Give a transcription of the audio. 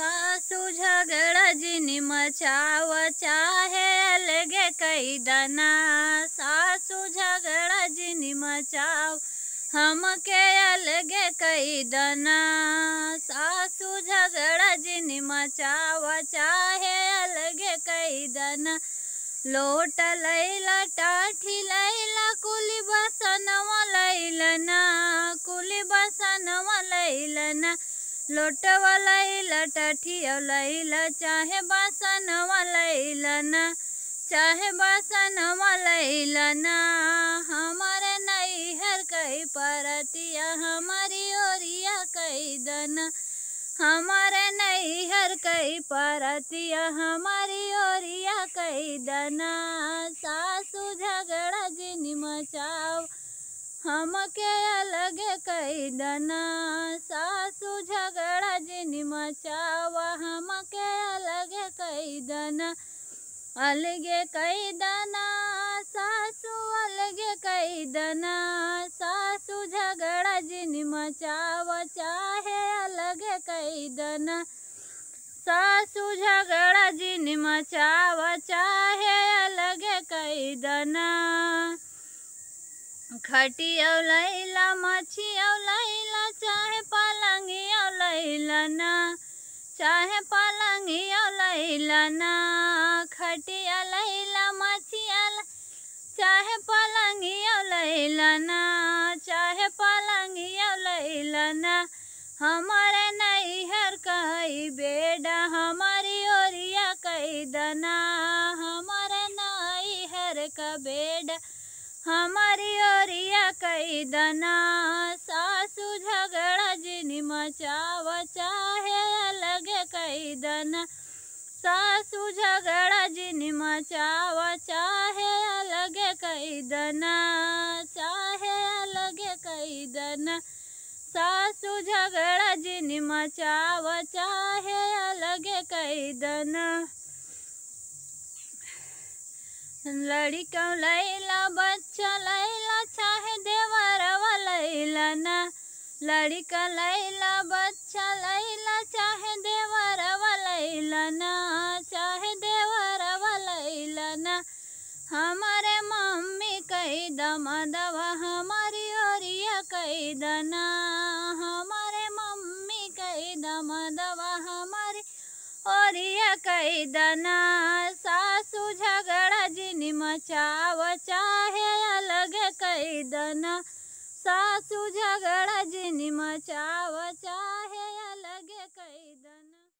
सासू झगड़ा जिन मचाव चाहे अलगे कई दना। सासू झगड़ा जिनी मचाव हमके अलगे कई दना। सासू झगड़ा जिन मचाव चाहे अलगे कई दना। लोट लैला, टाठी लैला, कुली बसनवा लैलना। कुली बसनवा लैलना। लोटवा लैला टाठिया लैला चाहे बसनवा लैलना चाहे बसनवा लैलना हमारे नैहर कई परतिया, हमारी ओरिया कई दना, हमारे नैहर कई परतिया, हमारी ओरिया कई दना, सासू झगड़ा जिन मचाओ हमके अलगे कई दना। अलगे कई दना अलगे कई दना सासू अलगे कई दना सासू झगड़ा जिन मचाव चाहे अलगे कई दना सासू झगड़ा जिन मचाव चाहे अलगे कई दना खटिया लैला मछिया लैला, चाहे पलंगिया लैला ना। चाहे पलंगिया लैला ना खटिया लैला, मछिया चाहे पलंगिया लैला, ना, चाहे पलंगिया लैला, ना, हमारे नैहर कई बेडा, हमारी ओरिया कई दना हमारे नैहर का बेडा। हमारी ओरिया कई दना, सासू झगड़ा जिन मचाव चाहे अलग कई दना। सासू झगड़ा जिन मचाव चाहे अलग कई दना, चाहे अलग कई दना। सासू झगड़ा जिन मचाव चाहे अलग कई दना। लड़का लैला, बच्चा लैला, चाहे देवरवा लैला ना। लड़का लैला, बच्चा लैला, चाहे देवरवा लैला ना। चाहे देवरवा लैला ना। हमारे मम्मी कई दमा दवा हमारी ओरिया कई दना हमारे मम्मी कई दमा दवा हमारी ओरिया कई दना सासू अलग सासु झगड़ा जिन मचाव